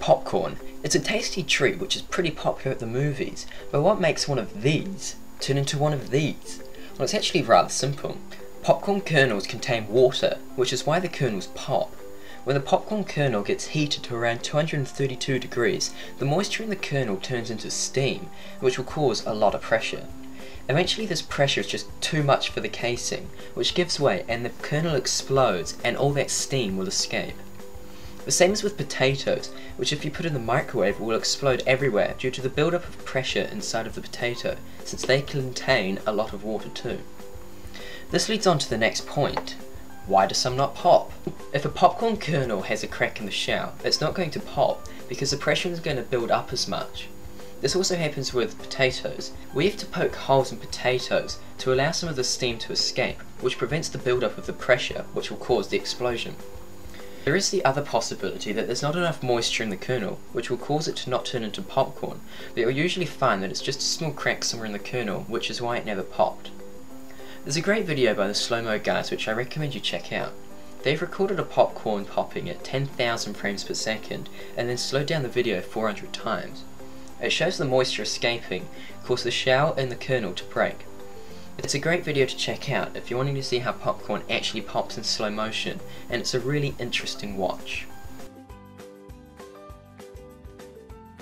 Popcorn. It's a tasty treat which is pretty popular at the movies, but what makes one of these turn into one of these? Well, it's actually rather simple. Popcorn kernels contain water, which is why the kernels pop. When the popcorn kernel gets heated to around 232 degrees, the moisture in the kernel turns into steam, which will cause a lot of pressure. Eventually this pressure is just too much for the casing, which gives way and the kernel explodes and all that steam will escape. The same is with potatoes, which if you put in the microwave will explode everywhere due to the buildup of pressure inside of the potato, since they contain a lot of water too. This leads on to the next point. Why do some not pop? If a popcorn kernel has a crack in the shell, it's not going to pop because the pressure is going to build up as much. This also happens with potatoes. We have to poke holes in potatoes to allow some of the steam to escape, which prevents the buildup of the pressure, which will cause the explosion. There is the other possibility that there's not enough moisture in the kernel, which will cause it to not turn into popcorn, but you'll usually find that it's just a small crack somewhere in the kernel, which is why it never popped. There's a great video by the Slow Mo guys which I recommend you check out. They've recorded a popcorn popping at 10,000 frames per second, and then slowed down the video 400 times. It shows the moisture escaping, cause the shell and the kernel to break. It's a great video to check out if you're wanting to see how popcorn actually pops in slow motion, and it's a really interesting watch.